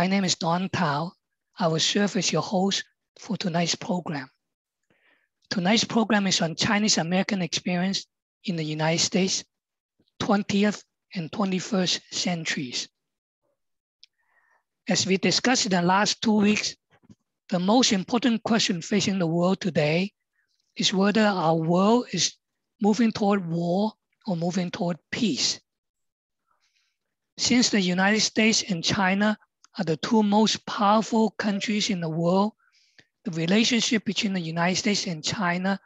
My name is Don Tow. I will serve as your host for tonight's program. Tonight's program is on Chinese American experience in the United States, 20th and 21st centuries. As we discussed in the last two weeks, the most important question facing the world today is whether our world is moving toward war or moving toward peace. Since the United States and China are the two most powerful countries in the world, the relationship between the United States and China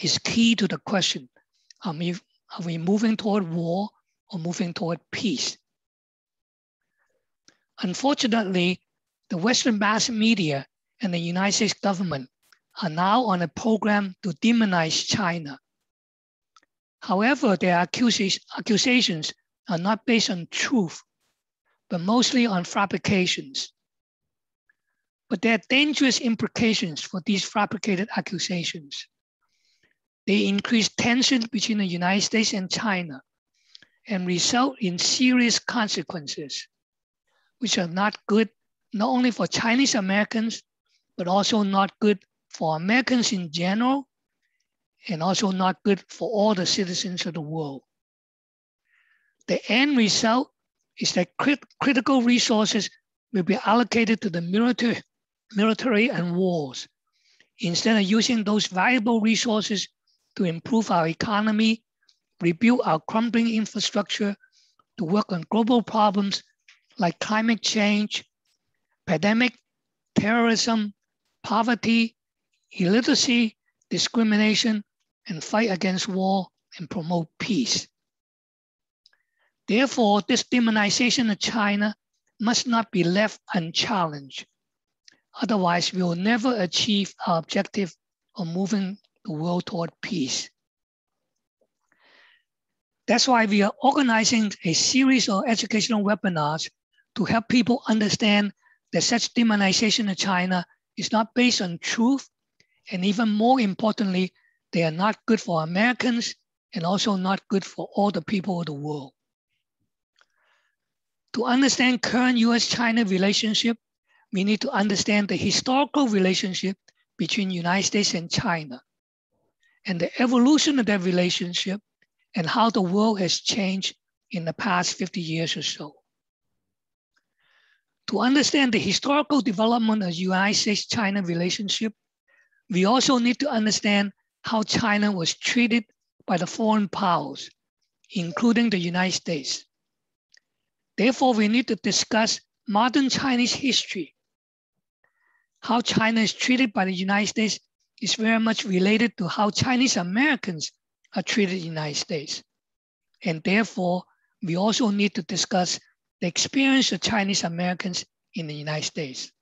is key to the question, are we, are we moving toward war or moving toward peace? Unfortunately, the Western mass media and the United States government are now on a program to demonize China. However, their accusations are not based on truth, but mostly on fabrications. But there are dangerous implications for these fabricated accusations. They increase tension between the United States and China and result in serious consequences, which are not good not only for Chinese Americans, but also not good for Americans in general, and also not good for all the citizens of the world. The end result is that crit critical resources will be allocated to the military, military and wars, instead of using those valuable resources to improve our economy, rebuild our crumbling infrastructure, to work on global problems like climate change, pandemic, terrorism, poverty, illiteracy, discrimination, and fight against war and promote peace. Therefore, this demonization of China must not be left unchallenged. Otherwise, we will never achieve our objective of moving the world toward peace. That's why we are organizing a series of educational webinars to help people understand that such demonization of China is not based on truth, and even more importantly, they are not good for Americans and also not good for all the people of the world. To understand current US-China relationship, we need to understand the historical relationship between the United States and China and the evolution of that relationship and how the world has changed in the past 50 years or so. To understand the historical development of United States-China relationship, we also need to understand how China was treated by the foreign powers, including the United States. Therefore, we need to discuss modern Chinese history. How China is treated by the United States is very much related to how Chinese Americans are treated in the United States. And therefore, we also need to discuss the experience of Chinese Americans in the United States.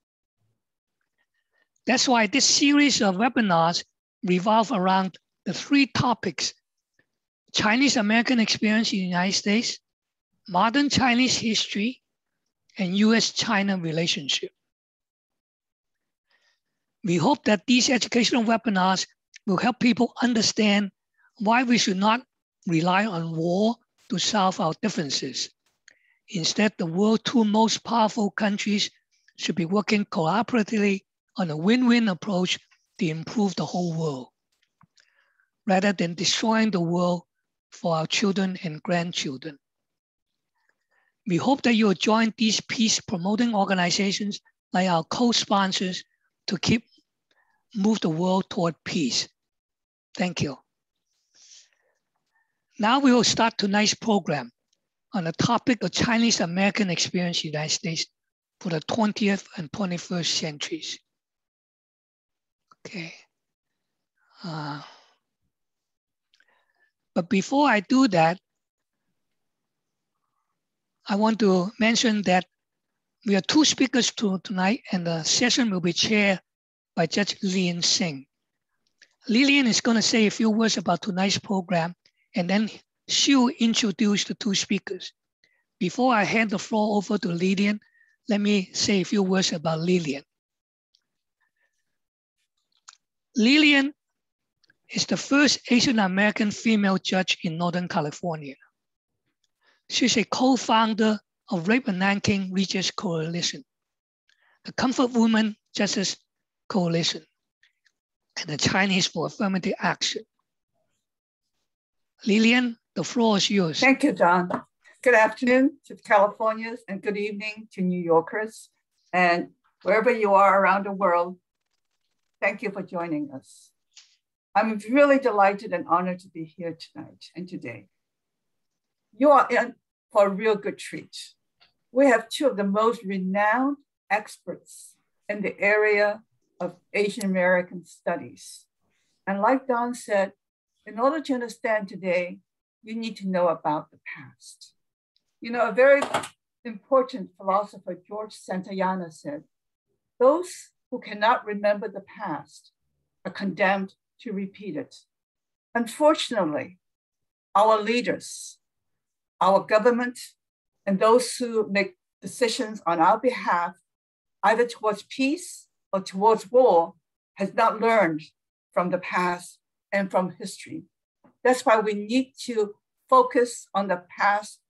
That's why this series of webinars revolve around the three topics, Chinese American experience in the United States, modern Chinese history, and US-China relationship. We hope that these educational webinars will help people understand why we should not rely on war to solve our differences Instead, the world's two most powerful countries should be working cooperatively on a win-win approach to improve the whole world, rather than destroying the world for our children and grandchildren. We hope that you will join these peace promoting organizations like our co-sponsors to keep move the world toward peace. Thank you. Now we will start tonight's program on the topic of Chinese American experience in the United States for the 20th and 21st centuries. Okay. Uh, but before I do that, I want to mention that we have two speakers to, tonight and the session will be chaired by Judge Lillian Sing. Lillian is going to say a few words about tonight's program and then she'll introduce the two speakers. Before I hand the floor over to Lillian, let me say a few words about Lillian. Lillian is the first Asian American female judge in Northern California. She's a co-founder of Rape and Nanking Redress Coalition, the Comfort Women Justice Coalition, and the Chinese for Affirmative Action. Lillian, the floor is yours. Thank you, John. Good afternoon to Californians and good evening to New Yorkers. And wherever you are around the world, thank you for joining us. I'm really delighted and honored to be here tonight and today. You are for a real good treat. We have two of the most renowned experts in the area of Asian American studies. And like Don said, in order to understand today, you need to know about the past. You know, a very important philosopher, George Santayana, said, those who cannot remember the past are condemned to repeat it. Unfortunately, our leaders, our government, and those who make decisions on our behalf, either towards peace or towards war, has not learned from the past and from history. That's why we need to focus on the past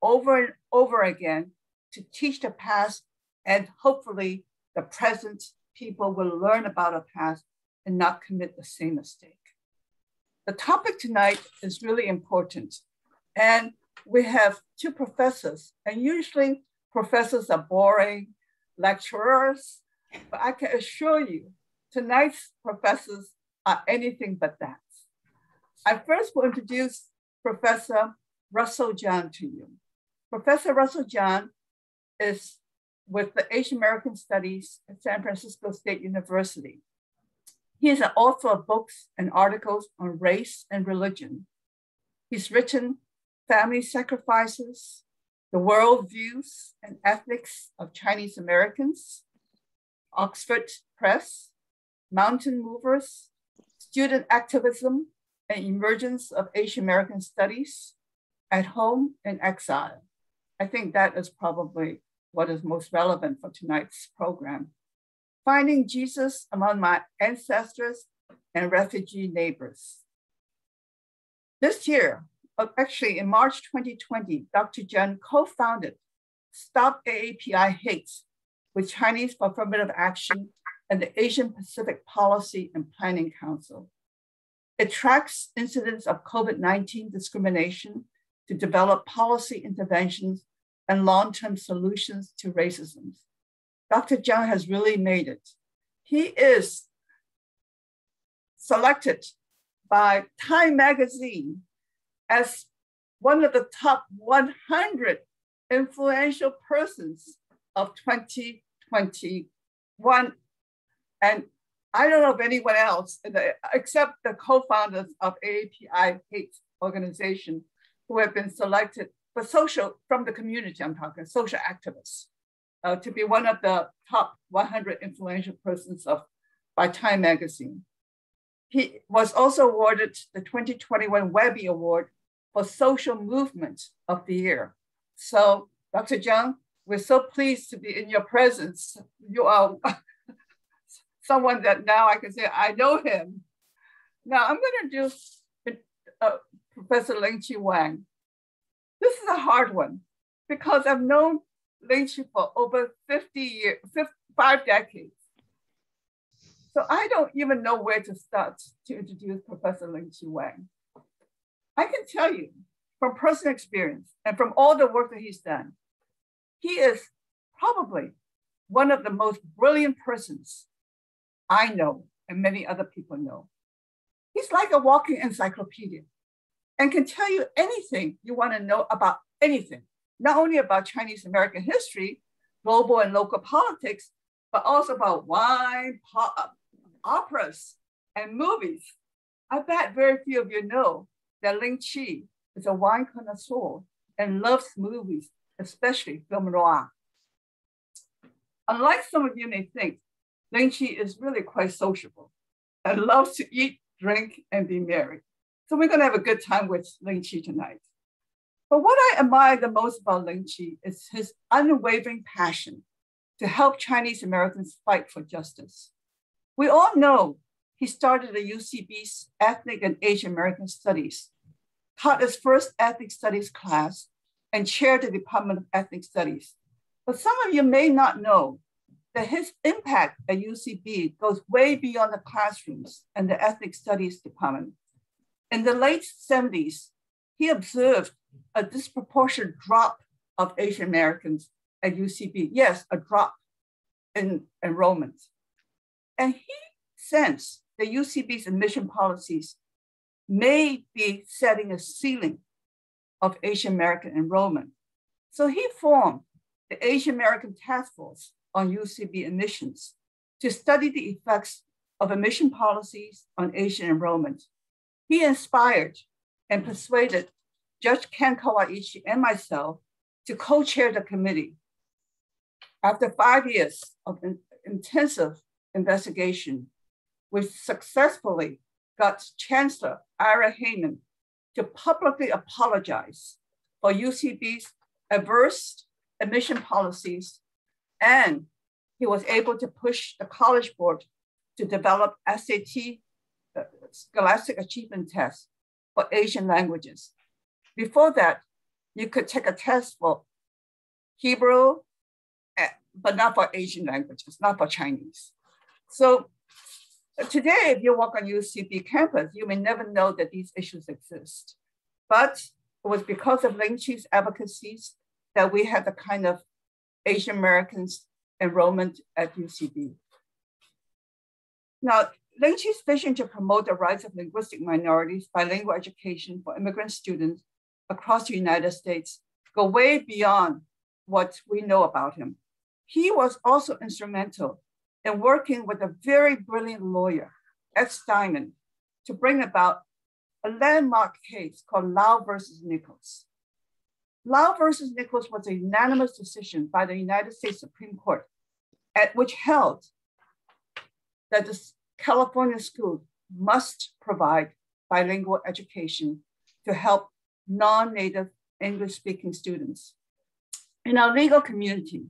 over and over again to teach the past, and hopefully the present people will learn about the past and not commit the same mistake. The topic tonight is really important. And we have two professors, and usually professors are boring lecturers, but I can assure you, tonight's professors are anything but that. I first will introduce Professor Russell Jeung to you. Professor Russell Jeung is with the Asian American Studies at San Francisco State University. He is an author of books and articles on race and religion. He's written Family Sacrifices, The Worldviews and Ethics of Chinese Americans, Oxford Press, Mountain Movers, Student Activism and Emergence of Asian American Studies, At Home and Exile. I think that is probably what is most relevant for tonight's program. Finding Jesus among my ancestors and refugee neighbors. This year, Oh, actually in March 2020, Dr. Jeung co-founded Stop AAPI Hates with Chinese for Affirmative Action and the Asian Pacific Policy and Planning Council. It tracks incidents of COVID-19 discrimination to develop policy interventions and long-term solutions to racism. Dr. Jeung has really made it. He is selected by Time Magazine as one of the top 100 influential persons of 2021. And I don't know of anyone else except the co-founders of AAPI Hate organization who have been selected for social, from the community I'm talking, social activists uh, to be one of the top 100 influential persons of by Time Magazine. He was also awarded the 2021 Webby Award for Social Movement of the Year. So, Dr. Jeung, we're so pleased to be in your presence. You are someone that now I can say I know him. Now I'm going to do uh, Professor Ling Chi Wang. This is a hard one because I've known Ling Chi for over 50 years, five decades. So I don't even know where to start to introduce Professor Ling-Chi Wang. I can tell you from personal experience and from all the work that he's done, he is probably one of the most brilliant persons I know and many other people know. He's like a walking encyclopedia and can tell you anything you want to know about anything not only about Chinese American history, global and local politics, but also about wine, pop, operas, and movies. I bet very few of you know that Ling Chi is a wine connoisseur and loves movies, especially film noir. Unlike some of you may think, Ling Chi is really quite sociable and loves to eat, drink, and be merry. So we're gonna have a good time with Ling Chi tonight. But what I admire the most about Ling Chi is his unwavering passion to help Chinese Americans fight for justice. We all know he started the UCB's Ethnic and Asian American Studies, taught his first ethnic studies class, and chaired the Department of Ethnic Studies. But some of you may not know that his impact at UCB goes way beyond the classrooms and the Ethnic Studies Department. In the late 70s, he observed a disproportionate drop of Asian Americans at UCB. Yes, a drop in enrollment. And he sensed that UCB's admission policies may be setting a ceiling of Asian American enrollment. So he formed the Asian American Task Force on UCB admissions to study the effects of admission policies on Asian enrollment. He inspired and persuaded Judge Ken Kawaichi and myself to co-chair the committee. After five years of in intensive investigation, we successfully got Chancellor Ira Heyman to publicly apologize for UCB's adverse admission policies, and he was able to push the College Board to develop SAT, uh, Scholastic Achievement Test for Asian languages. Before that, you could take a test for Hebrew, eh, but not for Asian languages, not for Chinese. So today, if you walk on UCB campus, you may never know that these issues exist. But it was because of Ling Chi's advocacies that we had the kind of Asian Americans enrollment at UCB. Now, Ling Chi's vision to promote the rights of linguistic minorities, bilingual education for immigrant students across the United States go way beyond what we know about him. He was also instrumental in working with a very brilliant lawyer, Ed Steinman, to bring about a landmark case called Lau versus Nichols. Lau versus Nichols was a unanimous decision by the United States Supreme Court, at which held that the California school must provide bilingual education to help non-native English-speaking students. In our legal community,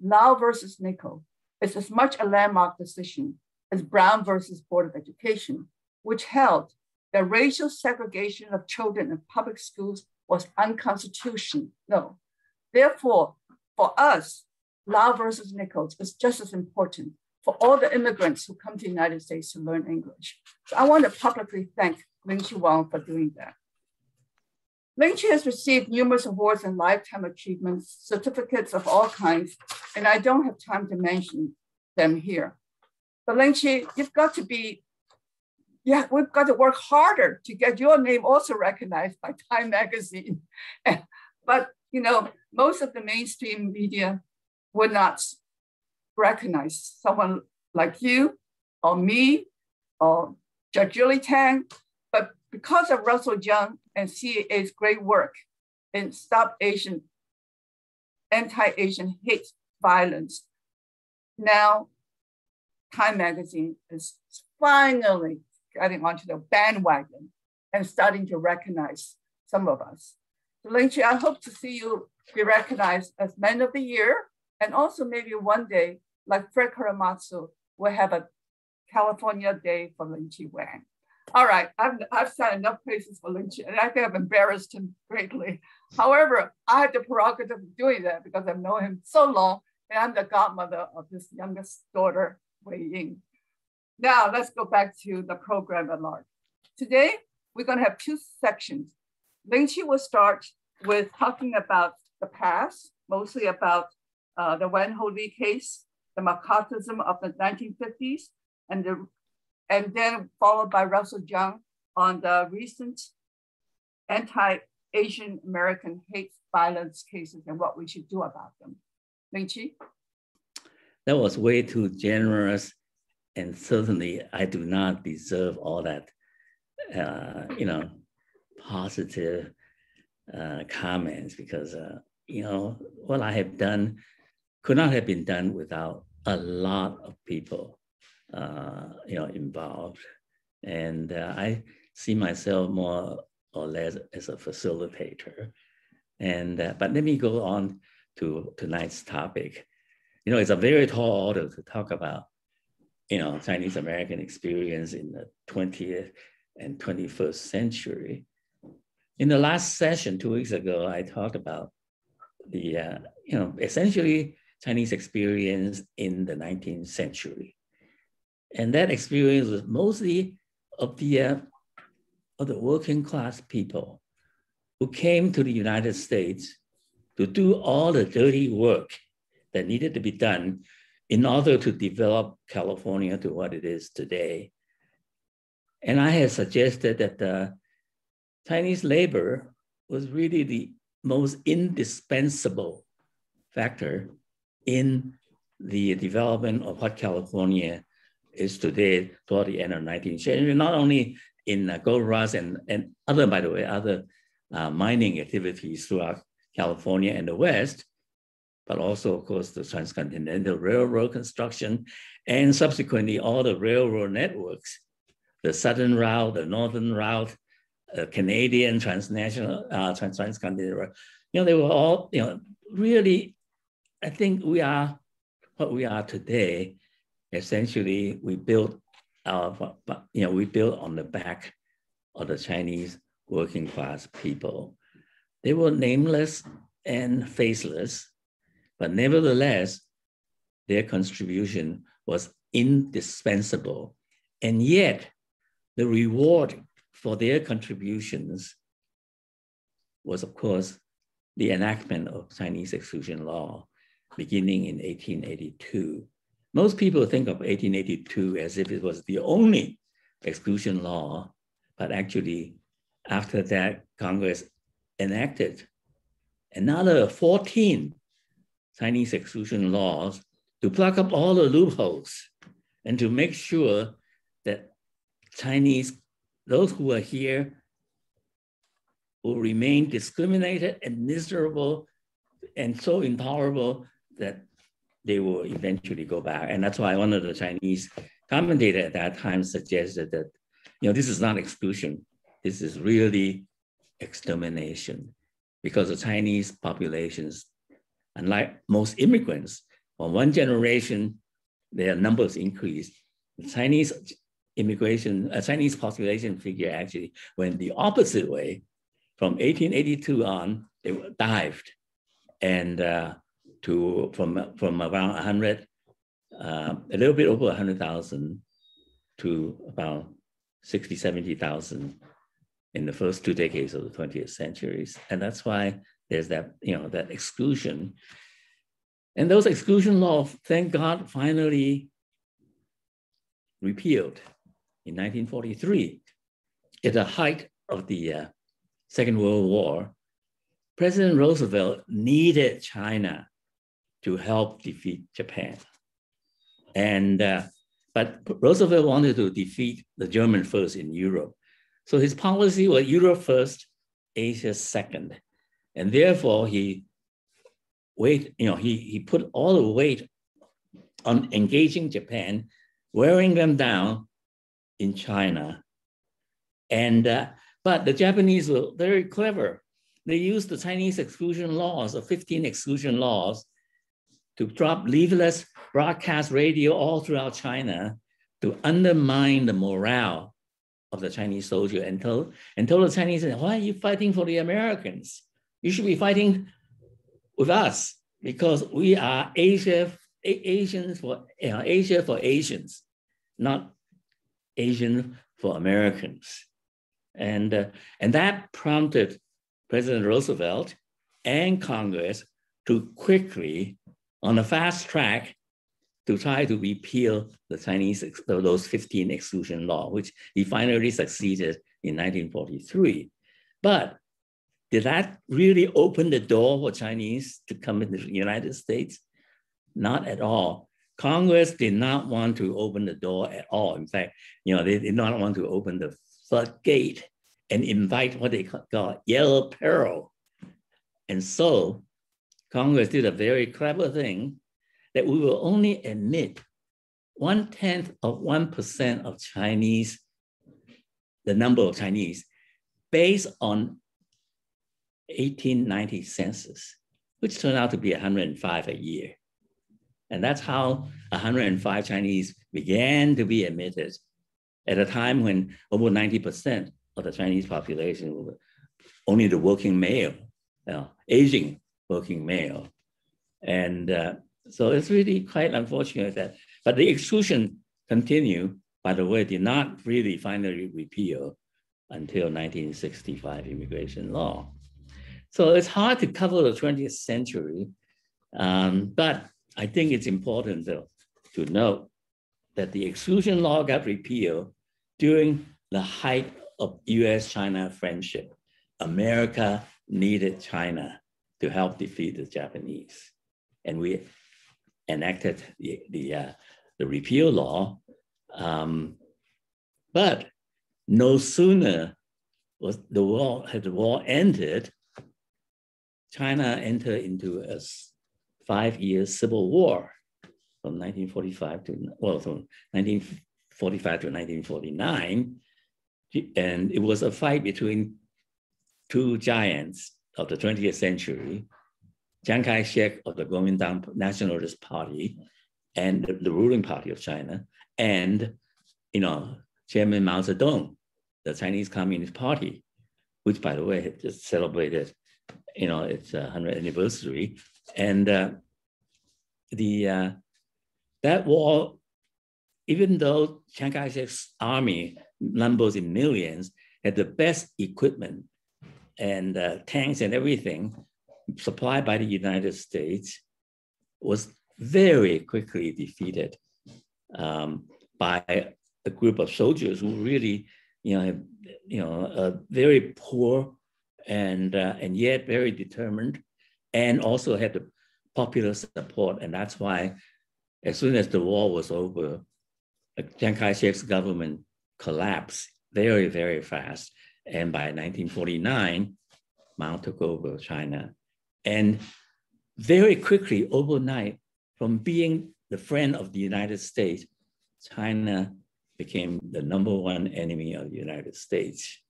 Lau versus Nichols is as much a landmark decision as Brown versus Board of Education, which held that racial segregation of children in public schools was unconstitutional. No. Therefore, for us, Lau versus Nichols is just as important for all the immigrants who come to the United States to learn English. So I want to publicly thank Ling Chi Wang for doing that. Ling Chi has received numerous awards and lifetime achievements, certificates of all kinds, and I don't have time to mention them here. But Ling Chi, you've got to be, yeah, we've got to work harder to get your name also recognized by Time Magazine. but, you know, most of the mainstream media would not recognize someone like you or me or Judge Julie Tang. But because of Russell Jeung and CAA's great work in Stop Asian, Anti-Asian Hate Violence, now Time Magazine is finally getting onto the bandwagon and starting to recognize some of us. So Ling Chi, I hope to see you be recognized as Man of the Year, and also maybe one day, like Fred Korematsu, will have a California Day for Ling Chi Wang. All right, I've, I've said enough praises for Ling and I think I've embarrassed him greatly. However, I have the prerogative of doing that because I've known him so long, and I'm the godmother of his youngest daughter, Wei Ying. Now let's go back to the program at large. Today, we're gonna have two sections. Ling Chi will start with talking about the past, mostly about uh, the Wen Ho case, the McCarthyism of the 1950s, and the and then followed by Russell Jeung on the recent anti-Asian American hate violence cases and what we should do about them. Ling Chi? That was way too generous. And certainly I do not deserve all that, uh, you know, positive uh, comments because, uh, you know, what I have done could not have been done without a lot of people you know, involved. And uh, I see myself more or less as a facilitator. And uh, but let me go on to tonight's topic. You know, it's a very tall order to talk about, you know, Chinese American experience in the 20th and 21st century. In the last session two weeks ago, I talked about the uh, you know essentially Chinese experience in the 19th century, and that experience was mostly of the uh, of the working class people who came to the United States to do all the dirty work that needed to be done in order to develop California to what it is today. And I had suggested that the Chinese labor was really the most indispensable factor in the development of what California is today toward the end of 19th century, not only in uh, gold rush and, and other, by the way, other uh, mining activities throughout California and the West, but also, of course, the transcontinental railroad construction and subsequently all the railroad networks, the southern route, the northern route, uh, Canadian transnational, uh, trans transcontinental, you know, they were all, you know, really, I think we are what we are today. Essentially, we built our, you know, we built on the back of the Chinese working class people. They were nameless and faceless, but nevertheless, their contribution was indispensable. And yet, the reward for their contributions was, of course, the enactment of Chinese exclusion law beginning in 1882. Most people think of 1882 as if it was the only exclusion law, but actually, after that, Congress enacted another 14 Chinese exclusion laws to plug up all the loopholes and to make sure that Chinese, those who are here, will remain discriminated and miserable and so intolerable that they will eventually go back. And that's why one of the Chinese commentators at that time suggested that, you know, this is not exclusion. This is really extermination because the Chinese populations, unlike most immigrants, from one generation, their numbers increased. The Chinese immigration, a Chinese population figure actually went the opposite way. From 1882 on, they dived, and uh, to from from around 100, uh, a little bit over 100,000 to about 60, 70,000 in the first two decades of the 20th centuries. And that's why there's that, you know, that exclusion. And those exclusion laws, thank God, finally repealed in 1943. At the height of the uh, Second World War, President Roosevelt needed China to help defeat Japan. And, uh, but Roosevelt wanted to defeat the German first in Europe. So his policy was Europe first, Asia second. And therefore he wait, you know, he, he put all the weight on engaging Japan, wearing them down in China. And, uh, but the Japanese were very clever. They used the Chinese exclusion laws, the 15 exclusion laws, to drop leaflets, broadcast radio all throughout China to undermine the morale of the Chinese soldier and told, and told the Chinese, why are you fighting for the Americans? You should be fighting with us because we are Asia, Asians for you know, Asia for Asians, not Asian for Americans. And, uh, and that prompted President Roosevelt and Congress to quickly, on a fast track, to try to repeal the Chinese, those 15 exclusion law, which he finally succeeded in 1943. But did that really open the door for Chinese to come into the United States? Not at all. Congress did not want to open the door at all. In fact, you know, they did not want to open the floodgate and invite what they call yellow peril. And so Congress did a very clever thing that we will only admit one tenth of 1% of Chinese, the number of Chinese, based on 1890 census, which turned out to be 105 a year. And that's how 105 Chinese began to be admitted at a time when over 90% of the Chinese population were only the working male, you know, aging working male. And uh, so it's really quite unfortunate that, but the exclusion continued, by the way, did not really finally repeal until 1965 immigration law. So it's hard to cover the 20th century, um, but I think it's important though, to note that the exclusion law got repealed during the height of US-China friendship. America needed China to help defeat the Japanese. And we enacted the, the, uh, the repeal law. Um, but no sooner was the war, had the war ended, China entered into a five-year civil war from 1945 to, well, from 1945 to 1949. And it was a fight between two giants of the 20th century, Chiang Kai-shek of the Kuomintang Nationalist Party and the, ruling party of China, and, you know, Chairman Mao Zedong, the Chinese Communist Party, which, by the way, had just celebrated, you know, its uh, 100th anniversary. And uh, the uh, that war, even though Chiang Kai-shek's army numbers in millions, had the best equipment and uh, tanks and everything supplied by the United States, was very quickly defeated um, by a group of soldiers who really, you know, you know, uh, very poor and uh, and yet very determined, and also had the popular support, and that's why as soon as the war was over, Chiang Kai-shek's government collapsed very, very fast. And by 1949, Mao took over China. And very quickly, overnight, from being the friend of the United States, China became the number one enemy of the United States.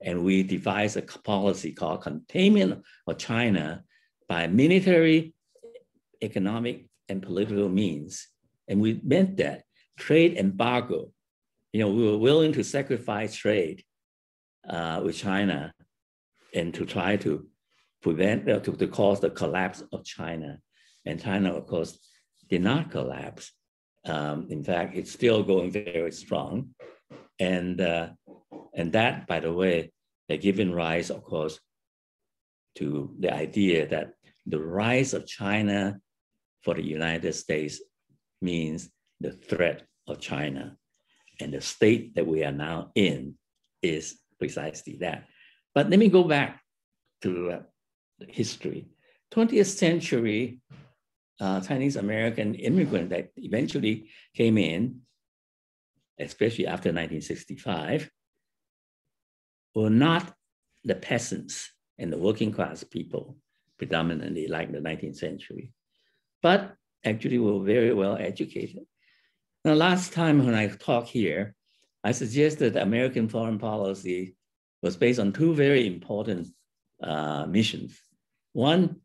And we devised a policy called containment of China by military, economic, and political means. And we meant that trade embargo, you know, we were willing to sacrifice trade uh, with China and to try to prevent, uh, to, to cause the collapse of China. And China, of course, did not collapse. Um, in fact, it's still going very strong. And, uh, and that, by the way, had given rise, of course, to the idea that the rise of China for the United States means the threat of China. And the state that we are now in is precisely that. But let me go back to uh, history. 20th century uh, Chinese American immigrant that eventually came in, especially after 1965, were not the peasants and the working class people predominantly like the 19th century but actually were very well educated. Now, last time when I talked here, I suggested American foreign policy was based on two very important uh, missions. One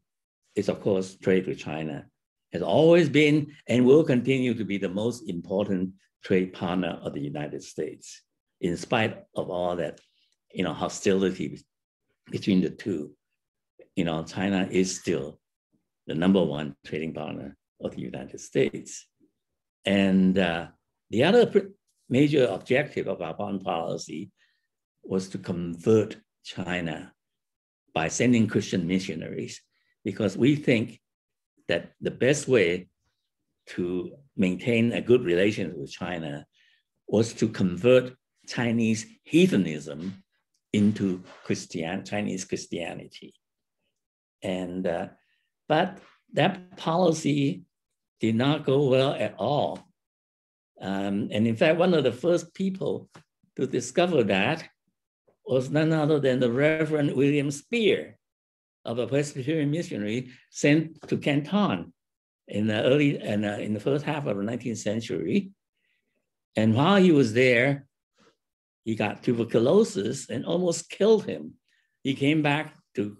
is, of course, trade with China, has always been and will continue to be the most important trade partner of the United States, in spite of all that, you know, hostility between the two. You know, China is still the number one trading partner of the United States. And uh, the other major objective of our foreign policy was to convert China by sending Christian missionaries, because we think that the best way to maintain a good relationship with China was to convert Chinese heathenism into Christian Chinese Christianity. And uh, but that policy did not go well at all. Um, and in fact, one of the first people to discover that was none other than the Reverend William Speer of a Presbyterian missionary sent to Canton in the early and uh, in the first half of the 19th century. And while he was there, he got tuberculosis and almost killed him. He came back to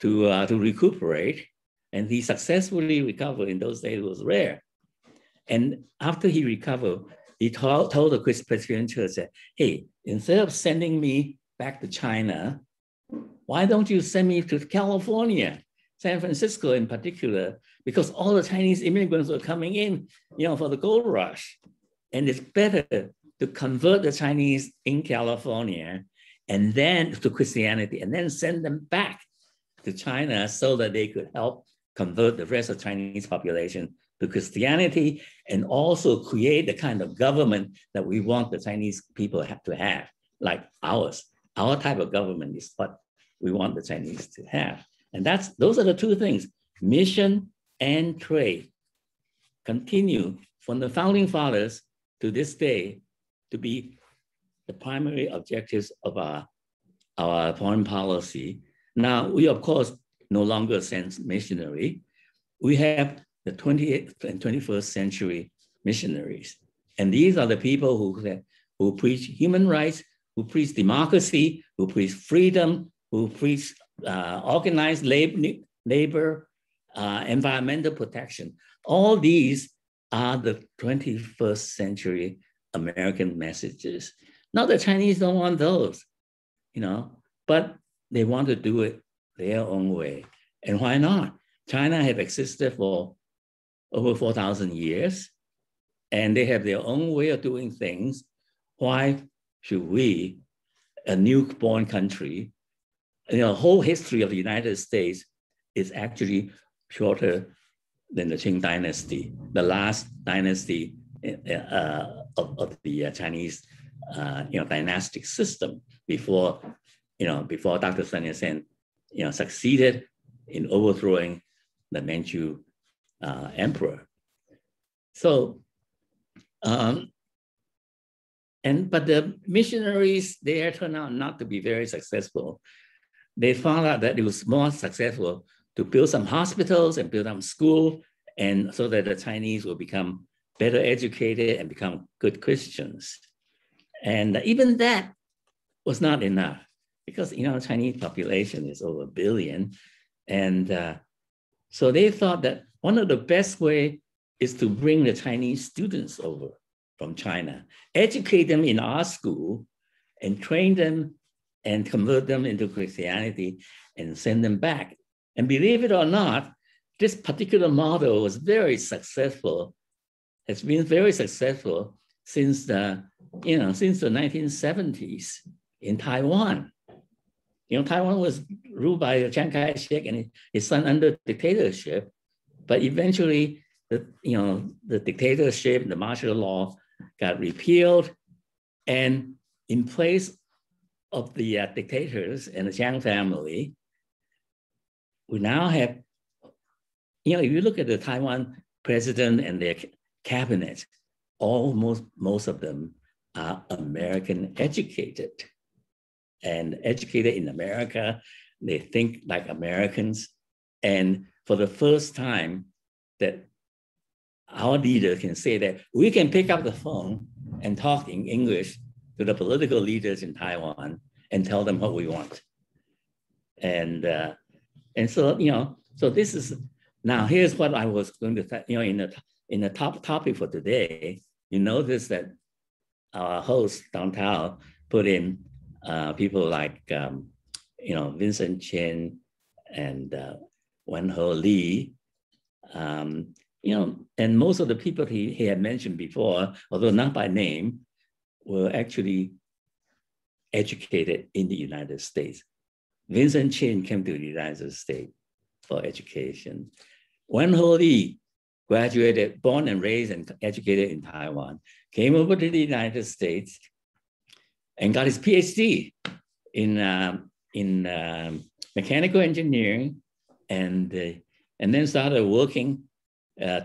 to uh, to recuperate, and he successfully recovered in those days was rare. And after he recovered, he told, told the Presbyterian Church that, hey, instead of sending me back to China, why don't you send me to California? San Francisco in particular, because all the Chinese immigrants were coming in, you know, for the gold rush. And it's better to convert the Chinese in California and then to Christianity and then send them back to China so that they could help convert the rest of Chinese population to Christianity and also create the kind of government that we want the Chinese people have to have, like ours. Our type of government is what we want the Chinese to have. And that's those are the two things, mission and trade continue from the founding fathers to this day to be the primary objectives of our, our foreign policy. Now, we of course no longer send missionary. We have the 20th and 21st century missionaries. And these are the people who, who preach human rights, who preach democracy, who preach freedom, who preach uh, organized labor, labor uh, environmental protection. All these are the 21st century American messages. Now the Chinese don't want those, you know, but they want to do it their own way. And why not? China have existed for over 4,000 years, and they have their own way of doing things. Why should we, a newborn country, you know, the whole history of the United States is actually shorter than the Qing dynasty, the last dynasty uh, of, of, the uh, Chinese, uh, you know, dynastic system before, you know, before Dr. Sun Yat-sen, you know, succeeded in overthrowing the Manchu uh, emperor. So, um, and but the missionaries there turned out not to be very successful. They found out that it was more successful to build some hospitals and build some school, and so that the Chinese will become better educated and become good Christians. And even that was not enough because you know Chinese population is over a billion, and uh, so they thought that one of the best way is to bring the Chinese students over from China, educate them in our school, and train them and convert them into Christianity and send them back. And believe it or not, this particular model was very successful. It's been very successful since the, you know, since the 1970s in Taiwan. You know, Taiwan was ruled by Chiang Kai-shek and his son under dictatorship. But eventually, the, you know, the dictatorship, the martial law got repealed. And in place of the uh, dictators and the Chiang family, we now have, you know, if you look at the Taiwan president and their cabinet, almost most of them are American educated and educated in America. They think like Americans. And for the first time that our leader can say that we can pick up the phone and talk in English to the political leaders in Taiwan and tell them what we want. And uh, and so you know, so this is now here's what I was going to say, you know in the in the top topic for today. You notice that our host Don Tow put in uh, people like um, you know Vincent Chin and uh, Wen Ho Lee, um, you know, and most of the people he, he had mentioned before, although not by name, were actually educated in the United States. Vincent Chin came to the United States for education. Wen Ho Lee graduated, born and raised and educated in Taiwan, came over to the United States and got his PhD in, uh, in uh, mechanical engineering and uh, and then started working uh,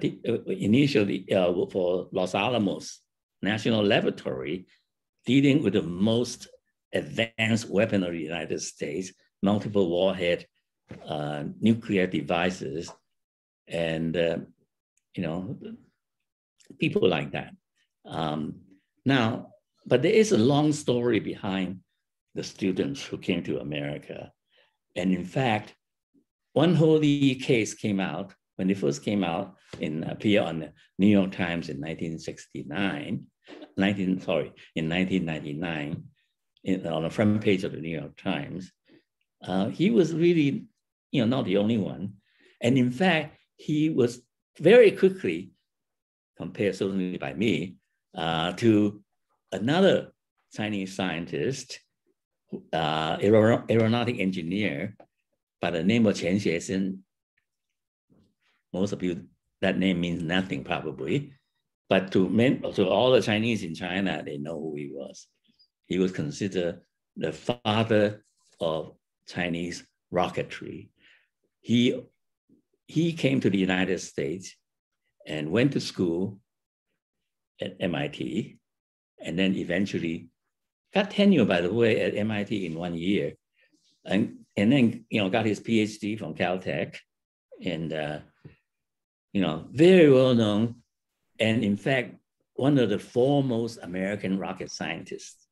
initially uh, for Los Alamos National Laboratory, dealing with the most advanced weapon of the United States, multiple warhead uh, nuclear devices, and uh, you know people like that. Um, now, but there is a long story behind the students who came to America, and in fact, Wen Ho Lee case came out when it first came out in appeared on the New York Times in 1969, 19 sorry, in 1999, in, on the front page of the New York Times. Uh, he was really, you know, not the only one, And in fact, he was very quickly, compared certainly by me, uh, to another Chinese scientist, uh, aeronautic engineer by the name of Qian Xuesen. Most of you, that name means nothing probably, but to, men, to all the Chinese in China, they know who he was. He was considered the father of Chinese rocketry. He, he came to the United States and went to school at MIT, and then eventually got tenure, by the way, at MIT in one year, and and then you know got his PhD from Caltech, and uh, you know very well known, and in fact one of the foremost American rocket scientists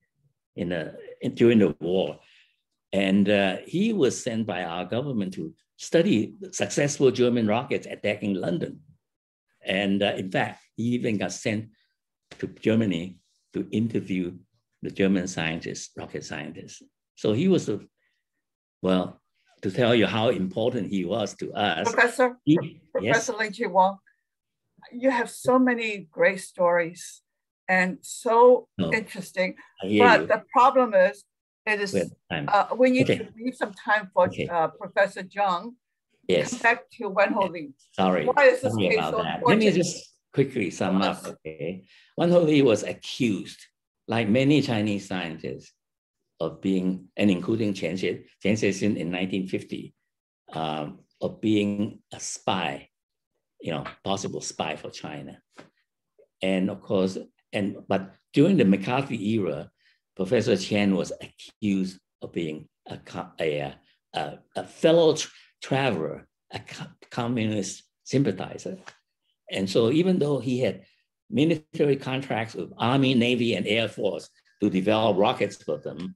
in the in, during the war, and uh, he was sent by our government to study successful German rockets attacking London, and uh, in fact he even got sent to Germany to interview the German scientists, rocket scientists. So he was a, well, to tell you how important he was to us. Professor, he, Professor yes. Wong, you have so many great stories and so no, interesting. But you. the problem is, it is uh, we need okay. to leave some time for okay. uh, Professor Jeung. Yes. Back to Wen Ho. Sorry. Why is this Sorry case so that. Let me just quickly sum up. Okay. Wen Ho Lee was accused like many Chinese scientists, of being, and including Qian Xuesen in 1950, um, of being a spy, you know, possible spy for China. And of course, and but during the McCarthy era, Professor Qian was accused of being a, a, a, a fellow tra traveler, a communist sympathizer. And so even though he had military contracts with Army, Navy, and Air Force to develop rockets for them,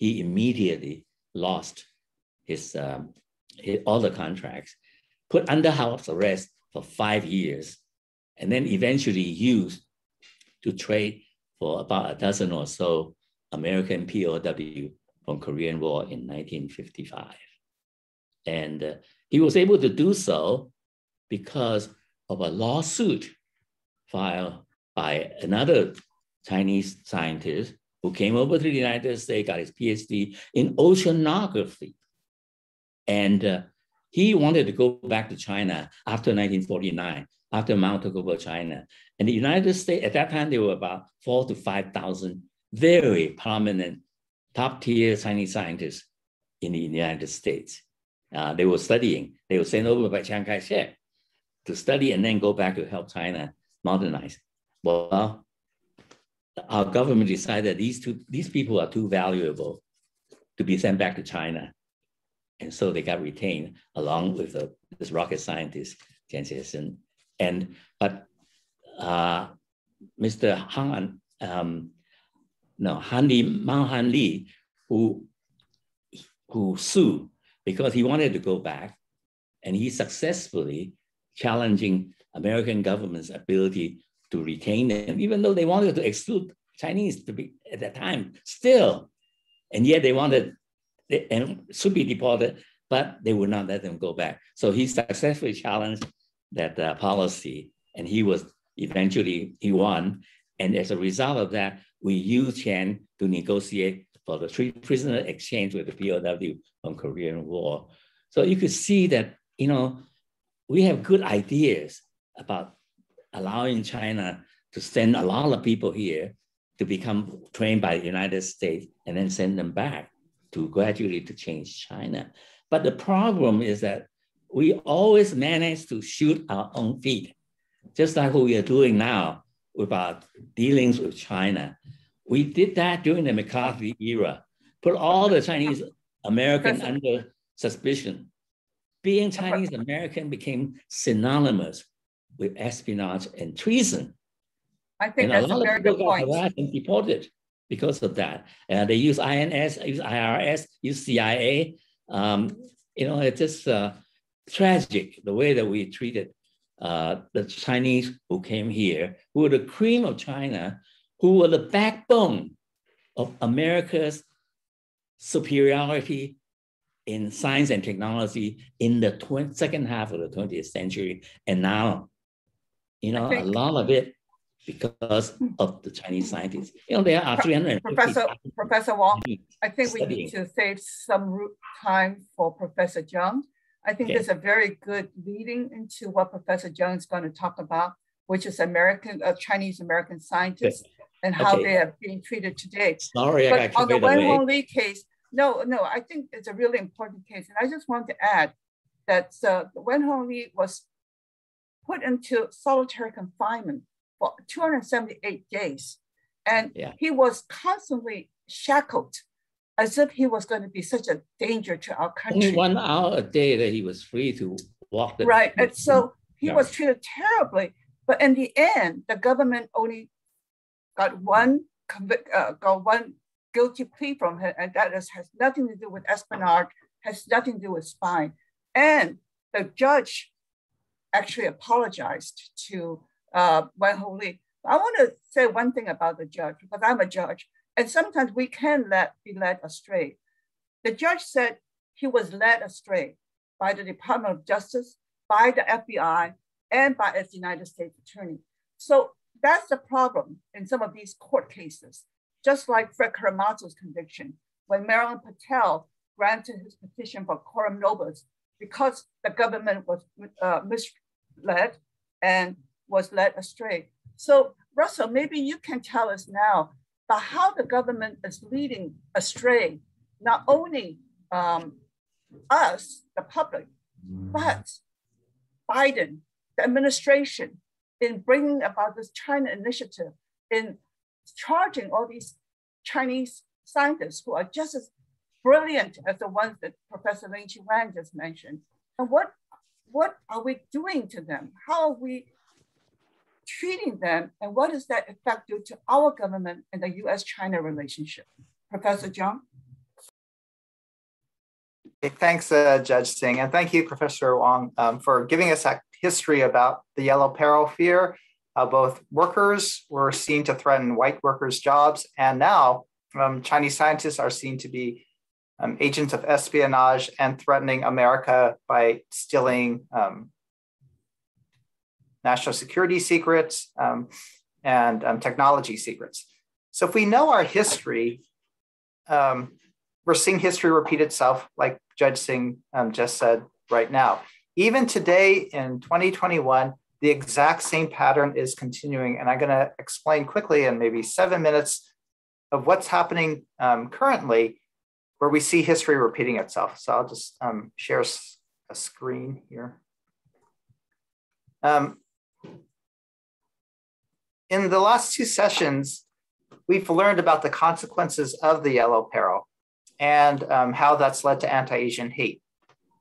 he immediately lost his, um, his all the contracts, put under house arrest for five years, and then eventually used to trade for about a dozen or so American POW from Korean War in 1955. And uh, he was able to do so because of a lawsuit filed by another Chinese scientist who came over to the United States, got his PhD in oceanography. And uh, he wanted to go back to China after 1949, after Mao took over China. And the United States, at that time, there were about four to 5,000 very prominent top tier Chinese scientists in the United States. Uh, they were studying, they were sent over by Chiang Kai-shek to study and then go back to help China modernize. Well, our government decided these two these people are too valuable to be sent back to China, and so they got retained along with the, this rocket scientist Qian Xuesen. And but uh, Mr. Han, um, no Han Li Mao Han Li, who who sued because he wanted to go back, and he successfully challenging American government's ability to retain them, even though they wanted to exclude Chinese to be at that time still, and yet they wanted and should be deported, but they would not let them go back. So he successfully challenged that uh, policy, and he was eventually he won. And as a result of that, we used Chen to negotiate for the three prisoner exchange with the POW from Korean War. So you could see that you know we have good ideas about allowing China to send a lot of people here to become trained by the United States and then send them back to gradually to change China. But the problem is that we always manage to shoot our own feet, just like what we are doing now with our dealings with China. We did that during the McCarthy era, put all the Chinese American under suspicion. Being Chinese American became synonymous with espionage and treason. I think and that's a, lot a very good point. And deported because of that. And they use INS, use IRS, use CIA. Um, you know, it's just uh, tragic the way that we treated uh, the Chinese who came here, who were the cream of China, who were the backbone of America's superiority in science and technology in the tw- second half of the 20th century. And now, you know, a lot of it because of the Chinese scientists. You know, there are 350 Professor, Professor Wong, I think we need to save some time for Professor Jeung. I think okay. there's a very good leading into what Professor Jeung is going to talk about, which is American, uh, Chinese American scientists okay. and how okay. they are being treated today. Sorry, but on the Wen Ho Lee case, no, no, I think it's a really important case. And I just want to add that uh, Wen Ho Lee was put into solitary confinement for 278 days. And yeah. he was constantly shackled as if he was going to be such a danger to our country. Only one hour a day that he was free to walk. The right. And so he yeah. was treated terribly. But in the end, the government only got one uh, got one guilty plea from him, and that is, has nothing to do with espionage, has nothing to do with spying. And the judge actually apologized to uh, Wen Ho Lee. I want to say one thing about the judge because I'm a judge, and sometimes we can let be led astray. The judge said he was led astray by the Department of Justice, by the FBI, and by its United States Attorney. So that's the problem in some of these court cases. Just like Fred Korematsu's conviction, when Marilyn Patel granted his petition for coram nobis because the government was uh, misled and was led astray. So, Russell, maybe you can tell us now about how the government is leading astray not only um, us, the public, but Biden, the administration, in bringing about this China initiative, in charging all these Chinese scientists who are just as brilliant as the ones that Professor Ling-Chi Wang just mentioned. And what, what are we doing to them? How are we treating them, and what does that effect do to our government and the US-China relationship? Professor Jeung? Thanks, uh, Judge Sing. and thank you, Professor Wong, um, for giving us that history about the yellow peril fear. Uh, both workers were seen to threaten white workers' jobs, and now um, Chinese scientists are seen to be um, agents of espionage and threatening America by stealing um, national security secrets um, and um, technology secrets. So if we know our history, um, we're seeing history repeat itself, like Judge Sing um, just said right now. Even today in 2021, the exact same pattern is continuing. And I'm going to explain quickly in maybe seven minutes of what's happening currently where we see history repeating itself. So I'll just um, share a screen here. Um, in the last two sessions, we've learned about the consequences of the yellow peril and um, how that's led to anti-Asian hate.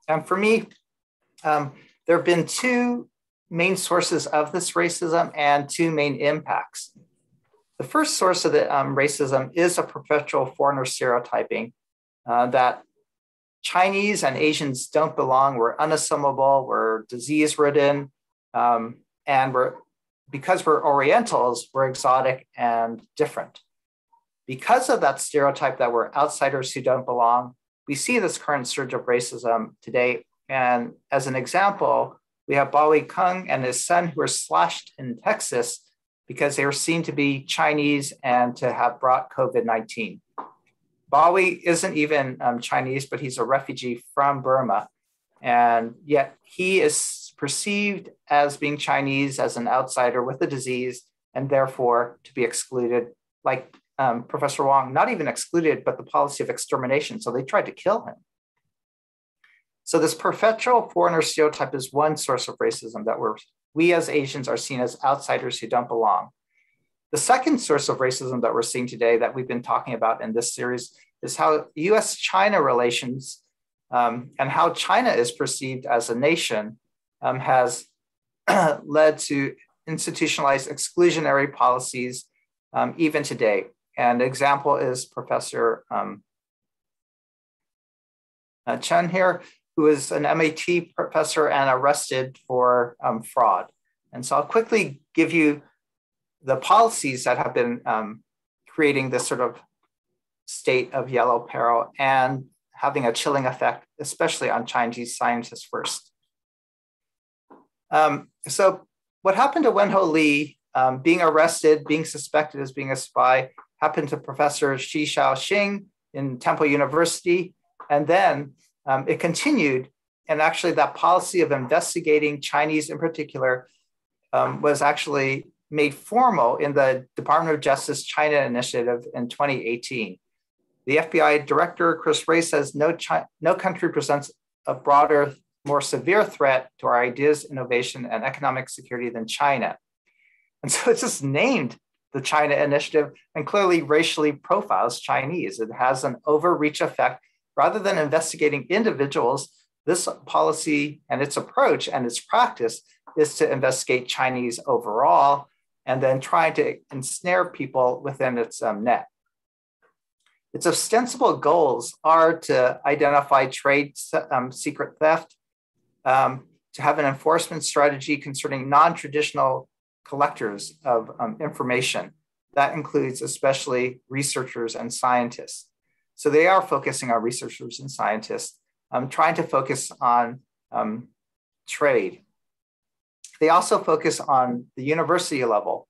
And for me, um, there have been two main sources of this racism and two main impacts. The first source of the um, racism is a perpetual foreigner stereotyping uh, that Chinese and Asians don't belong, we're unassimilable, we're disease ridden, um, and we're because we're Orientals, we're exotic and different. Because of that stereotype that we're outsiders who don't belong, we see this current surge of racism today. And as an example, we have Bawi Cung and his son who were slashed in Texas because they were seen to be Chinese and to have brought COVID 19. Bawi isn't even um, Chinese, but he's a refugee from Burma. And yet he is perceived as being Chinese, as an outsider with a disease, and therefore to be excluded, like um, Professor Wong, not even excluded, but the policy of extermination. So they tried to kill him. So this perpetual foreigner stereotype is one source of racism that we're, we as Asians are seen as outsiders who don't belong. The second source of racism that we're seeing today that we've been talking about in this series is how US-China relations um, and how China is perceived as a nation um, has led to institutionalized exclusionary policies um, even today. And example is Professor um, uh, Chen here, who is an MIT professor and arrested for um, fraud. And so I'll quickly give you the policies that have been um, creating this sort of state of yellow peril and having a chilling effect, especially on Chinese scientists first. Um, so what happened to Wen Ho Lee, um, being arrested, being suspected as being a spy, happened to Professor Xi Xiaoxing in Temple University. And then um, it continued. And actually, that policy of investigating Chinese in particular um, was actually made formal in the Department of Justice China Initiative in 2018. The FBI director, Chris Wray, says no, Chi- no country presents a broader, more severe threat to our ideas, innovation, and economic security than China. And so it's just named the China Initiative and clearly racially profiles Chinese. It has an overreach effect. Rather than investigating individuals, this policy and its approach and its practice is to investigate Chinese overall and then trying to ensnare people within its um, net. Its ostensible goals are to identify trade um, secret theft, um, to have an enforcement strategy concerning non traditional collectors of um, information. That includes especially researchers and scientists. So they are focusing on researchers and scientists, um, trying to focus on um, trade. They also focus on the university level.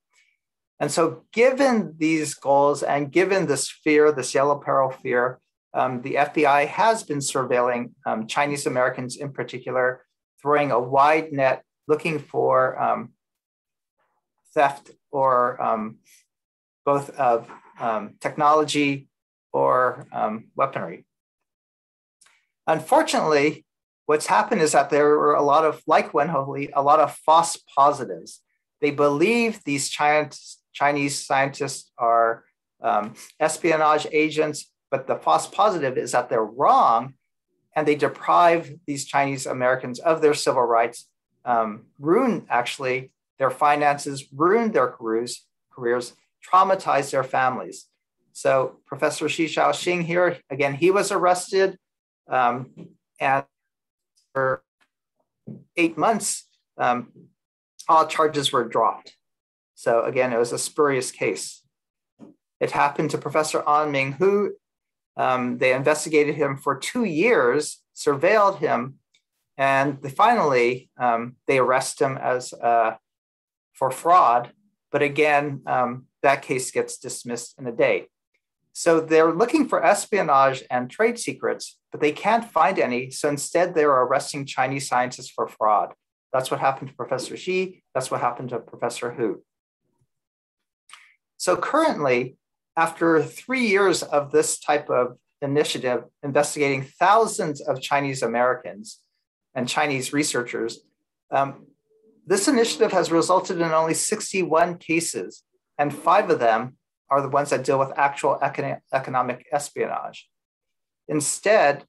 And so, given these goals and given this fear, this yellow peril fear, um, the FBI has been surveilling um, Chinese Americans in particular, throwing a wide net looking for um, theft or um, both of um, technology or um, weaponry. Unfortunately, what's happened is that there were a lot of, like Wen Ho Lee, a lot of false positives. They believe these Chinese scientists are um, espionage agents, but the false positive is that they're wrong and they deprive these Chinese Americans of their civil rights, um, ruin actually their finances, ruin their careers, careers, traumatize their families. So Professor Xi Xiaoxing here, again, he was arrested um, and for eight months, um, all charges were dropped. So again, it was a spurious case. It happened to Professor Anming Hu. Um, they investigated him for two years, surveilled him, and they finally um, they arrest him as uh, for fraud. But again, um, that case gets dismissed in a day. So they're looking for espionage and trade secrets, but they can't find any. So instead, they're arresting Chinese scientists for fraud. That's what happened to Professor Xi. That's what happened to Professor Hu. So currently, after three years of this type of initiative investigating thousands of Chinese Americans and Chinese researchers, um, this initiative has resulted in only 61 cases, and five of them are the ones that deal with actual economic espionage. Instead,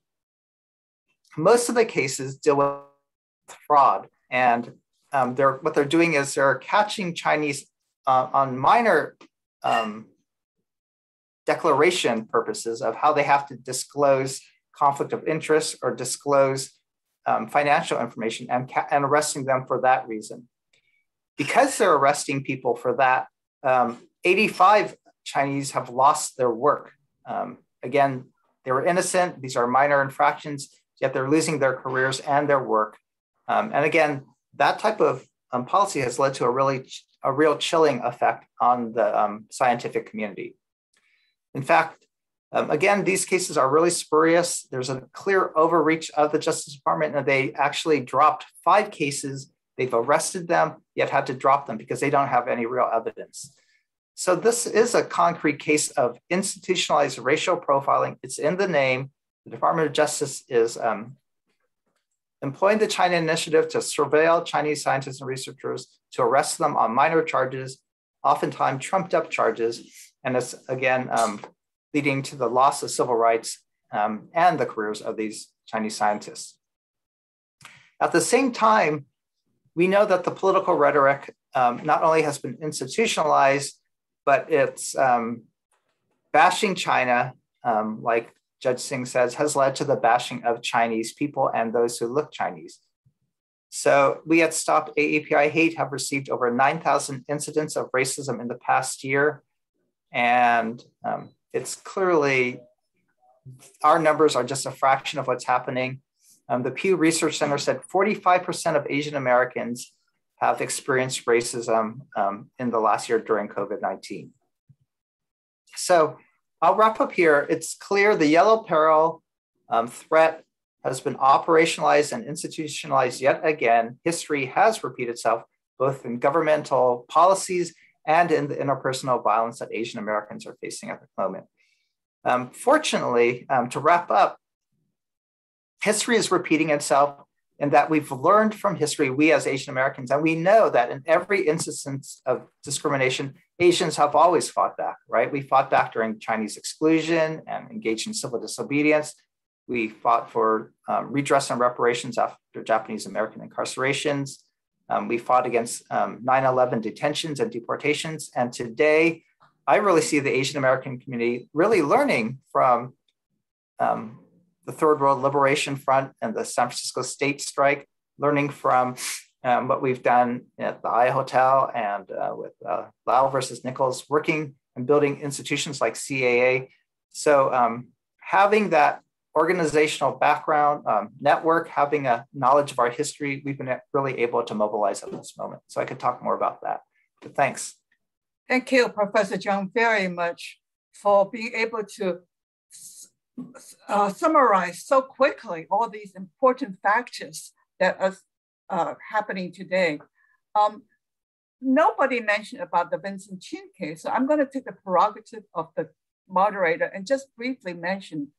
most of the cases deal with fraud, and um, they're, what they're doing is they're catching Chinese uh, on minor um, declaration purposes of how they have to disclose conflict of interest or disclose um, financial information and, ca- and arresting them for that reason. Because they're arresting people for that, um, 85 Chinese have lost their work. Um, again, they were innocent. These are minor infractions, yet they're losing their careers and their work. Um, and again, that type of um, policy has led to a really a real chilling effect on the um, scientific community. In fact, um, again, these cases are really spurious. There's a clear overreach of the Justice Department, and they actually dropped five cases. They've arrested them, yet had to drop them because they don't have any real evidence. So, this is a concrete case of institutionalized racial profiling. It's in the name. The Department of Justice is um, employing the China Initiative to surveil Chinese scientists and researchers, to arrest them on minor charges, oftentimes trumped up charges. And it's again um, leading to the loss of civil rights um, and the careers of these Chinese scientists. At the same time, we know that the political rhetoric um, not only has been institutionalized, but it's um, bashing China, um, like Judge Sing says, has led to the bashing of Chinese people and those who look Chinese. So we at Stop AAPI Hate have received over 9,000 incidents of racism in the past year. And um, it's clearly our numbers are just a fraction of what's happening. Um, the Pew Research Center said 45% of Asian Americans have experienced racism um, in the last year during COVID 19. So I'll wrap up here. It's clear the yellow peril um, threat has been operationalized and institutionalized yet again. History has repeated itself both in governmental policies and in the interpersonal violence that Asian Americans are facing at the moment. Um, fortunately, um, to wrap up, history is repeating itself in that we've learned from history, we as Asian Americans, and we know that in every instance of discrimination, Asians have always fought back, right? We fought back during Chinese exclusion and engaged in civil disobedience. We fought for um, redress and reparations after Japanese American incarcerations. Um, we fought against um, 9 11 detentions and deportations. And today, I really see the Asian American community really learning from um, the Third World Liberation Front and the San Francisco State Strike, learning from um, what we've done at the I Hotel and uh, with uh, Lau versus Nichols, working and building institutions like CAA. So um, having that organizational background, um, network, having a knowledge of our history, we've been really able to mobilize at this moment. So I could talk more about that. But thanks. Thank you, Professor Jeung, very much for being able to uh, summarize so quickly all these important factors that are uh, happening today. Um, nobody mentioned about the Vincent Chin case, so I'm going to take the prerogative of the moderator and just briefly mention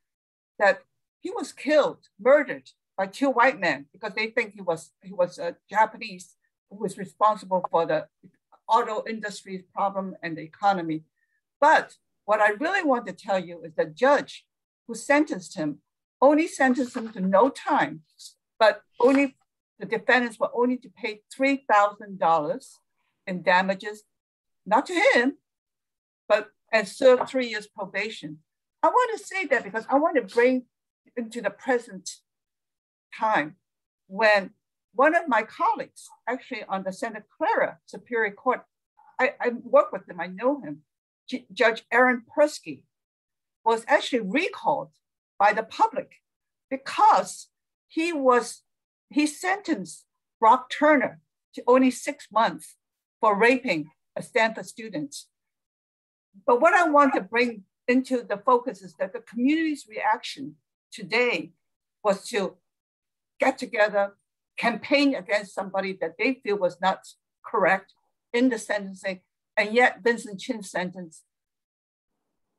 that he was killed, murdered by two white men because they think he was he was a Japanese who was responsible for the auto industry's problem and the economy. But what I really want to tell you is the judge who sentenced him only sentenced him to no time, but only the defendants were only to pay three thousand dollars in damages, not to him, but and serve three years probation. I want to say that because I want to bring into the present time when one of my colleagues, actually on the Santa Clara Superior Court, I, I work with him, I know him, G- Judge Aaron Persky, was actually recalled by the public because he was, he sentenced Brock Turner to only six months for raping a Stanford student. But what I want to bring into the focus is that the community's reaction today was to get together, campaign against somebody that they feel was not correct in the sentencing, and yet Vincent Chin's sentence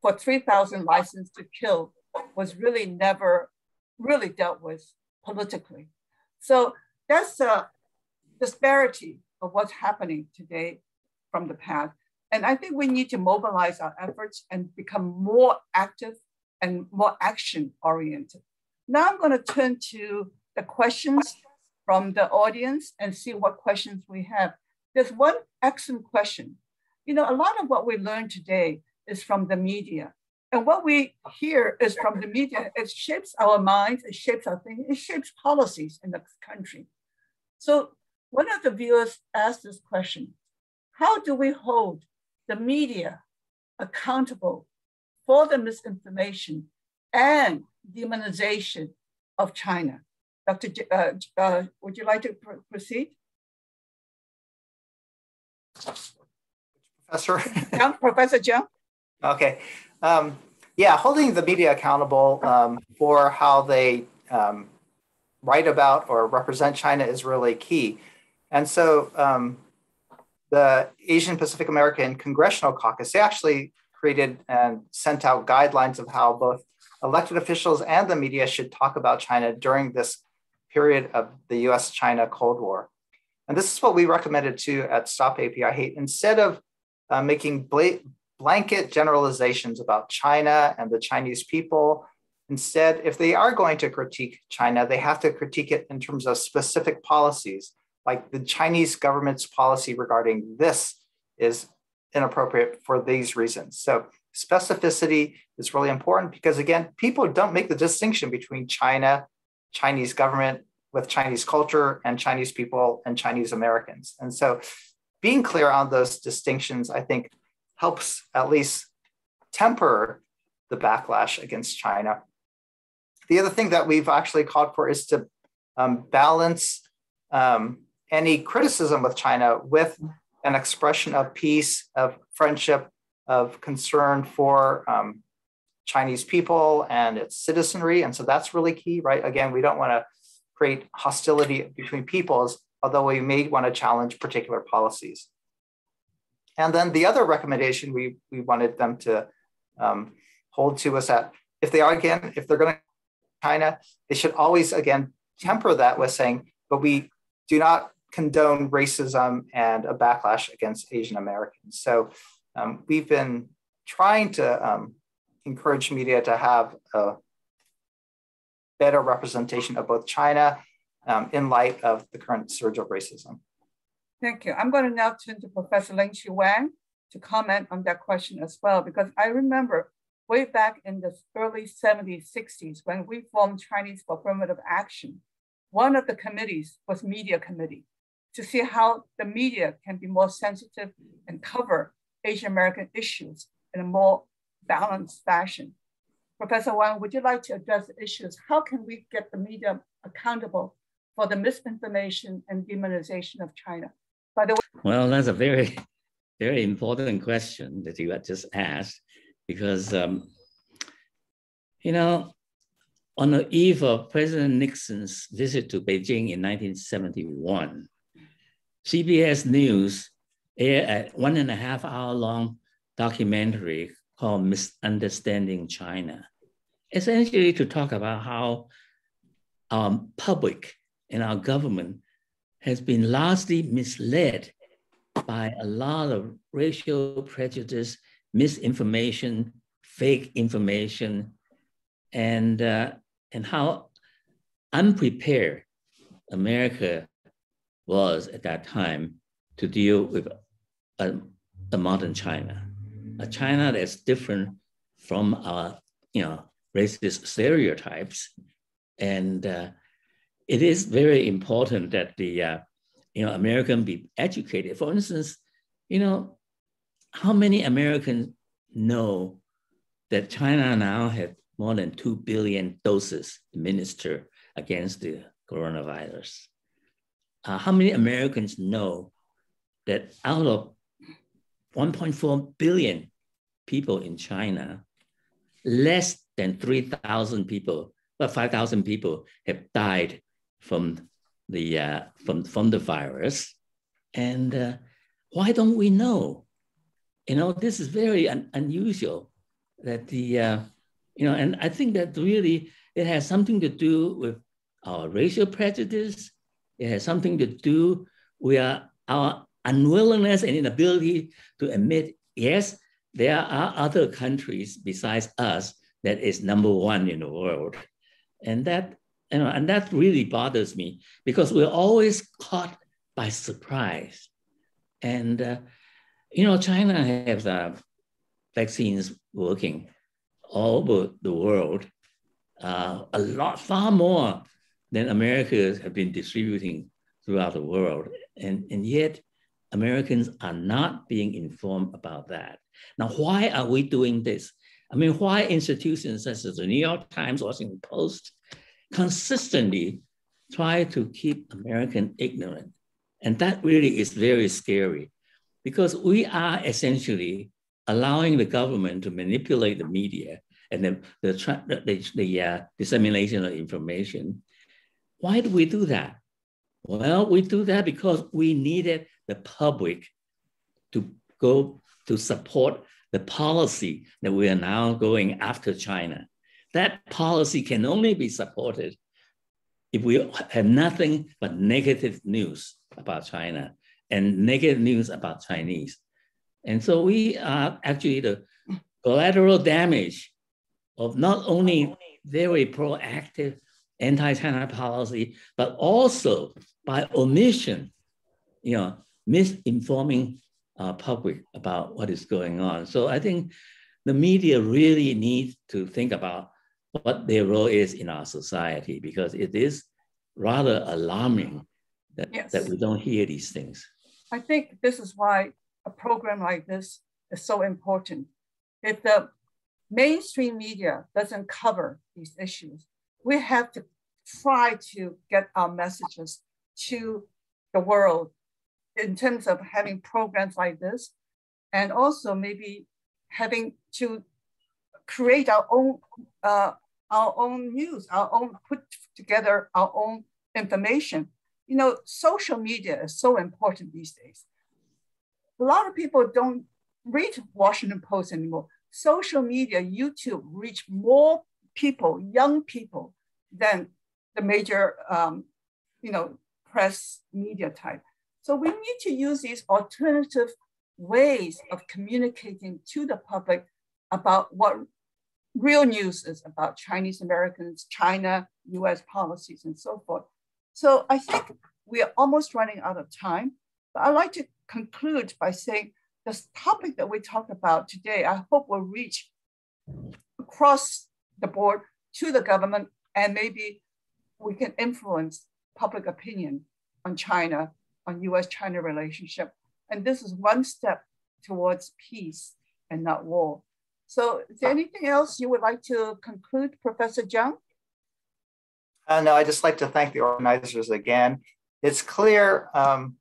for 3,000 license to kill was really never really dealt with politically. So that's a disparity of what's happening today from the past. And I think we need to mobilize our efforts and become more active and more action oriented. Now I'm going to turn to the questions from the audience and see what questions we have. There's one excellent question. You know, a lot of what we learned today is from the media. And what we hear is from the media. It shapes our minds, it shapes our thinking, it shapes policies in the country. So one of the viewers asked this question How do we hold the media accountable for the misinformation and demonization of China. Dr. J uh, uh, would you like to pr proceed? Professor? Yeah, Professor Jeung. Okay. Um, yeah, holding the media accountable um, for how they um, write about or represent China is really key. And so um, the Asian Pacific American Congressional Caucus, they actually created and sent out guidelines of how both elected officials and the media should talk about China during this period of the US China Cold War. And this is what we recommended too at Stop API Hate. Instead of uh, making bla- blanket generalizations about China and the Chinese people, instead, if they are going to critique China, they have to critique it in terms of specific policies like the Chinese government's policy regarding this is inappropriate for these reasons. So specificity is really important because again, people don't make the distinction between China, Chinese government with Chinese culture and Chinese people and Chinese Americans. And so being clear on those distinctions, I think helps at least temper the backlash against China. the other thing that we've actually called for is to um, balance um, any criticism of China with an expression of peace, of friendship, of concern for um, Chinese people and its citizenry. And so that's really key, right? Again, we don't want to create hostility between peoples, although we may want to challenge particular policies. And then the other recommendation we, we wanted them to um, hold to was that if they are again, if they're going to China, they should always again temper that with saying, but we do not condone racism and a backlash against Asian Americans. So um, we've been trying to um, encourage media to have a better representation of both China um, in light of the current surge of racism. Thank you. I'm going to now turn to Professor Ling-Chi Wang to comment on that question as well, because I remember way back in the early 70s, 60s, when we formed Chinese for Affirmative Action, one of the committees was media committee to see how the media can be more sensitive and cover Asian American issues in a more balanced fashion. Professor Wang, would you like to address the issues? How can we get the media accountable for the misinformation and demonization of China? By the way, well, that's a very, very important question that you had just asked, because um, you know, on the eve of President Nixon's visit to Beijing in 1971, CBS News aired a one and a half hour long documentary called Misunderstanding China, essentially to talk about how our public and our government has been largely misled by a lot of racial prejudice, misinformation, fake information, and, uh, and how unprepared America was at that time to deal with a, a modern China, a China that's different from our, you know, racist stereotypes. And uh, it is very important that the, uh, you know, American be educated. For instance, you know, how many Americans know that China now has more than 2 billion doses administered against the coronavirus? Uh, how many Americans know that out of 1.4 billion people in China, less than 3,000 people, but 5,000 people have died from the, uh, from, from the virus. And uh, why don't we know? You know, this is very un unusual that the, uh, you know, and I think that really it has something to do with our racial prejudice. It has something to do with our unwillingness and inability to admit, yes, there are other countries besides us that is number one in the world. And that, and that really bothers me because we're always caught by surprise. And, uh, you know, China has uh, vaccines working all over the world, uh, a lot, far more than America have been distributing throughout the world. And, and yet, Americans are not being informed about that. Now, why are we doing this? I mean, why institutions such as the New York Times, Washington Post consistently try to keep American ignorant? And that really is very scary because we are essentially allowing the government to manipulate the media and the, the, the, the uh, dissemination of information. Why do we do that? Well, we do that because we needed the public to go to support the policy that we are now going after China. That policy can only be supported if we have nothing but negative news about China and negative news about Chinese. And so we are actually the collateral damage of not only very proactive anti-China policy, but also by omission, you know, misinforming uh, public about what is going on. So I think the media really needs to think about what their role is in our society because it is rather alarming that, yes. that we don't hear these things. I think this is why a program like this is so important. If the mainstream media doesn't cover these issues, we have to try to get our messages to the world in terms of having programs like this, and also maybe having to create our own uh, our own news, our own put together our own information. You know, social media is so important these days. A lot of people don't read Washington Post anymore. Social media, YouTube reach more people, young people, than the major, um, you know, press media type. So we need to use these alternative ways of communicating to the public about what real news is about Chinese Americans, China, US policies, and so forth. So I think we are almost running out of time, but I'd like to conclude by saying this topic that we talked about today, I hope will reach across the board to the government and maybe we can influence public opinion on China, on US-China relationship. And this is one step towards peace and not war. So is there anything else you would like to conclude, Professor Jeung? Uh, no, I'd just like to thank the organizers again. It's clear um,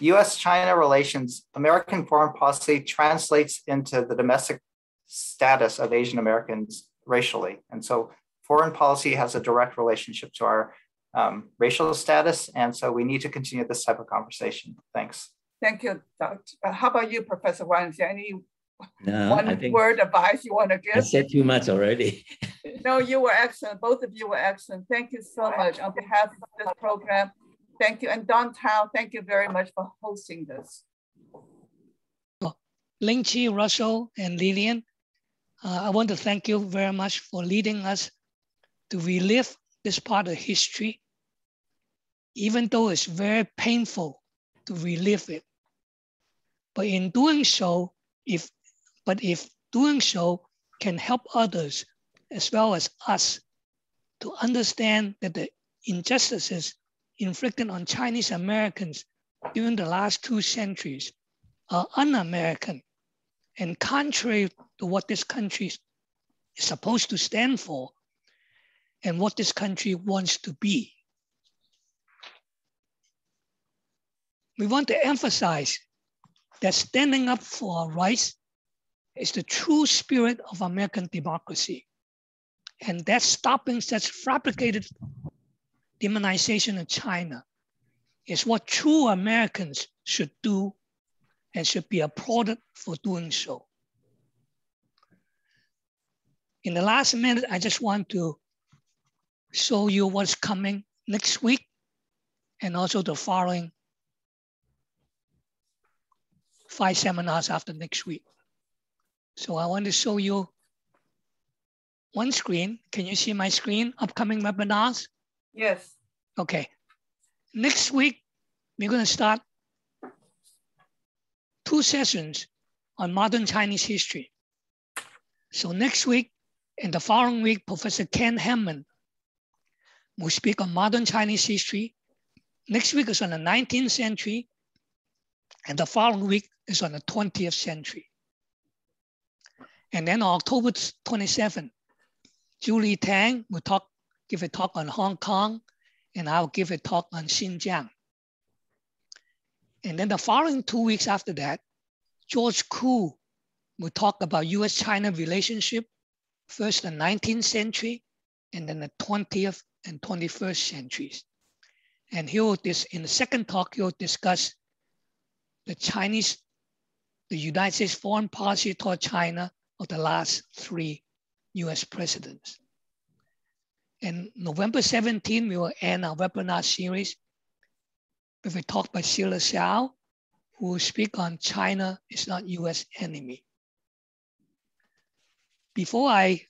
US-China relations, American foreign policy translates into the domestic status of Asian Americans racially. And so foreign policy has a direct relationship to our um, racial status. And so we need to continue this type of conversation. Thanks. Thank you, Dr. Uh, how about you, Professor Wang? Is there any No, one I think word advice you want to give? I said too much already. No, you were excellent. Both of you were excellent. Thank you so much on behalf of this program. Thank you. And Don Tow, thank you very much for hosting this. Ling Chi, Russell, and Lillian, uh, I want to thank you very much for leading us to relive this part of history, even though it's very painful to relive it. But in doing so, if but if doing so can help others as well as us to understand that the injustices inflicted on Chinese Americans during the last two centuries are un-American and contrary to what this country is supposed to stand for and what this country wants to be. We want to emphasize that standing up for our rights is the true spirit of American democracy. And that stopping such fabricated demonization of China is what true Americans should do and should be applauded for doing so. In the last minute, I just want to show you what's coming next week and also the following five seminars after next week. So I want to show you one screen. Can you see my screen, upcoming webinars? Yes. Okay. Next week, we're going to start two sessions on modern Chinese history. So next week and the following week, Professor Ken Hammond will speak on modern Chinese history. Next week is on the 19th century, and the following week is on the 20th century. And then on October 27th, Julie Tang will talk, give a talk on Hong Kong, and I'll give a talk on Xinjiang. And then the following two weeks after that, George Koo will talk about US-China relationship, first the 19th century, and then the 20th and 21st centuries. And he will, this, in the second talk, he'll discuss the Chinese, the United States foreign policy toward China of the last three US presidents. And November 17, we will end our webinar series with a talk by Sheila Xiao, who will speak on China is not US enemy. Before I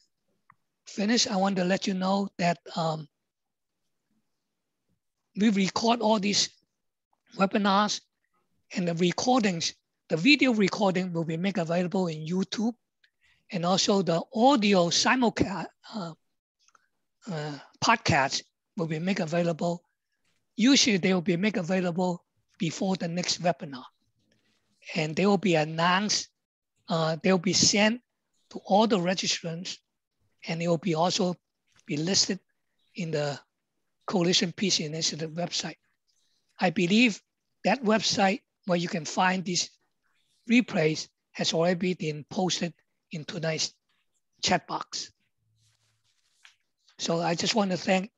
finish, I want to let you know that um, we record all these webinars and the recordings, the video recording will be made available in YouTube and also the audio simulcast uh, uh, podcast will be made available. Usually they will be made available before the next webinar. And they will be announced, uh, they will be sent to all the registrants and it will be also be listed in the Coalition Peace Initiative website. I believe that website where you can find these replays has already been posted in tonight's chat box. So I just want to thank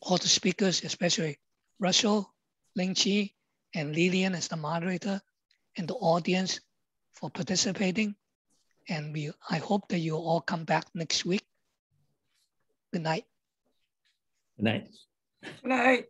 all the speakers, especially Russell, Ling Chi, and Lillian as the moderator, and the audience for participating. And we, I hope that you all come back next week. Good night. Good night. Good night.